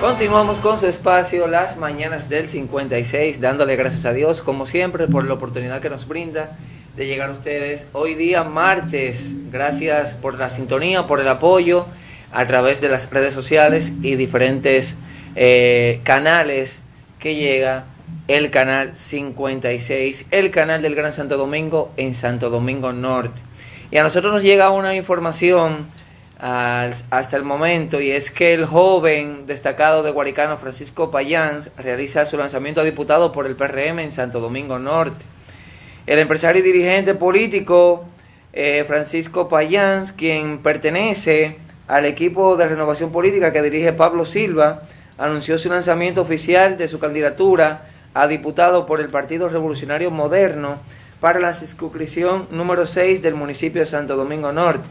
Continuamos con su espacio Las Mañanas del 56, dándole gracias a Dios, como siempre, por la oportunidad que nos brinda de llegar a ustedes hoy día martes. Gracias por la sintonía, por el apoyo a través de las redes sociales y diferentes eh, canales que llega el canal 56, el canal del Gran Santo Domingo en Santo Domingo Norte. Y a nosotros nos llega una información hasta el momento y es que el joven destacado de Guaricano Francisco Payans realiza su lanzamiento a diputado por el PRM en Santo Domingo Norte. El empresario y dirigente político eh, Francisco Payans, quien pertenece al equipo de renovación política que dirige Pablo Silva, anunció su lanzamiento oficial de su candidatura a diputado por el Partido Revolucionario Moderno para la circunscripción número 6 del municipio de Santo Domingo Norte.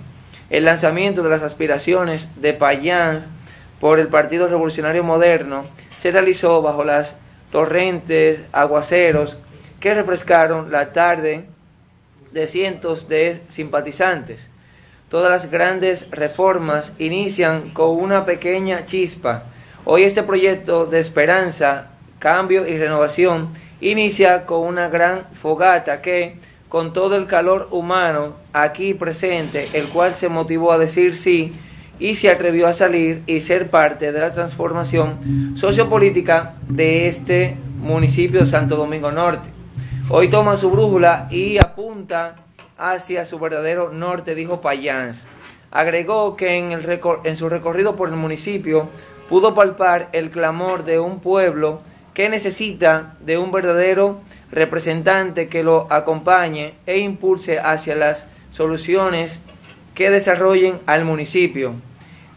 El lanzamiento de las aspiraciones de Payans por el Partido Revolucionario Moderno se realizó bajo las torrentes aguaceros que refrescaron la tarde de cientos de simpatizantes. Todas las grandes reformas inician con una pequeña chispa. Hoy este proyecto de esperanza, cambio y renovación inicia con una gran fogata que con todo el calor humano aquí presente, el cual se motivó a decir sí y se atrevió a salir y ser parte de la transformación sociopolítica de este municipio de Santo Domingo Norte. Hoy toma su brújula y apunta hacia su verdadero norte, dijo Payans. Agregó que en, el en su recorrido por el municipio pudo palpar el clamor de un pueblo que necesita de un verdadero representante que lo acompañe e impulse hacia las soluciones que desarrollen al municipio.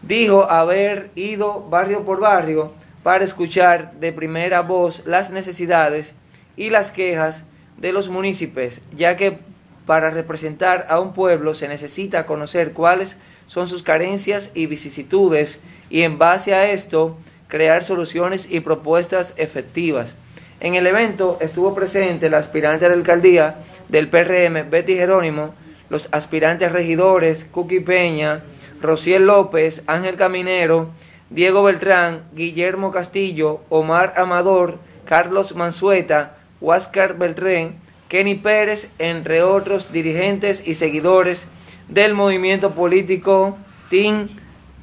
Dijo haber ido barrio por barrio para escuchar de primera voz las necesidades y las quejas de los municipios, ya que para representar a un pueblo se necesita conocer cuáles son sus carencias y vicisitudes y en base a esto crear soluciones y propuestas efectivas. En el evento estuvo presente la aspirante a la alcaldía del PRM, Betty Jerónimo, los aspirantes regidores, Cookie Peña, Rociel López, Ángel Caminero, Diego Beltrán, Guillermo Castillo, Omar Amador, Carlos Mansueta, Huáscar Beltrán, Kenny Pérez, entre otros dirigentes y seguidores del movimiento político Team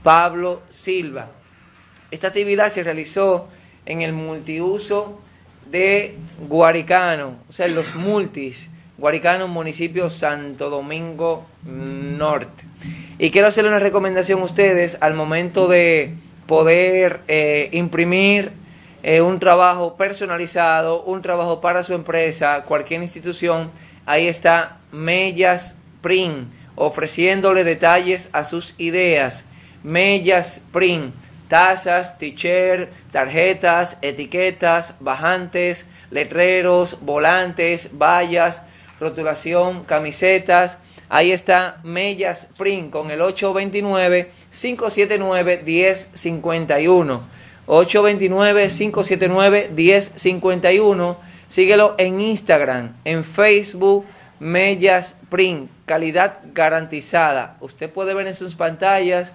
Pablo Silva. Esta actividad se realizó en el multiuso de Guaricano, o sea, los multis, Guaricano, municipio Santo Domingo Norte. Y quiero hacerle una recomendación a ustedes al momento de poder eh, imprimir eh, un trabajo personalizado, un trabajo para su empresa, cualquier institución. Ahí está Mellas Print, ofreciéndole detalles a sus ideas. Mellas Print tazas, t-shirt, tarjetas, etiquetas, bajantes, letreros, volantes, vallas, rotulación, camisetas. Ahí está Mellas Print con el 829-579-1051. 829-579-1051. Síguelo en Instagram, en Facebook, Mellas Print, calidad garantizada. Usted puede ver en sus pantallas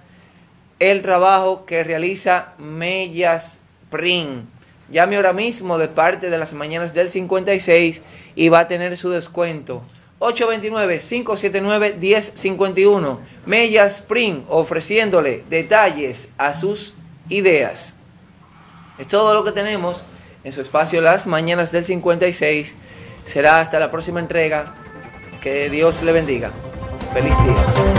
el trabajo que realiza Mellas Print. Llame ahora mismo de parte de las mañanas del 56 y va a tener su descuento. 829-579-1051. Mellas Print ofreciéndole detalles a sus ideas. Es todo lo que tenemos en su espacio Las Mañanas del 56. Será hasta la próxima entrega. Que Dios le bendiga. Feliz día.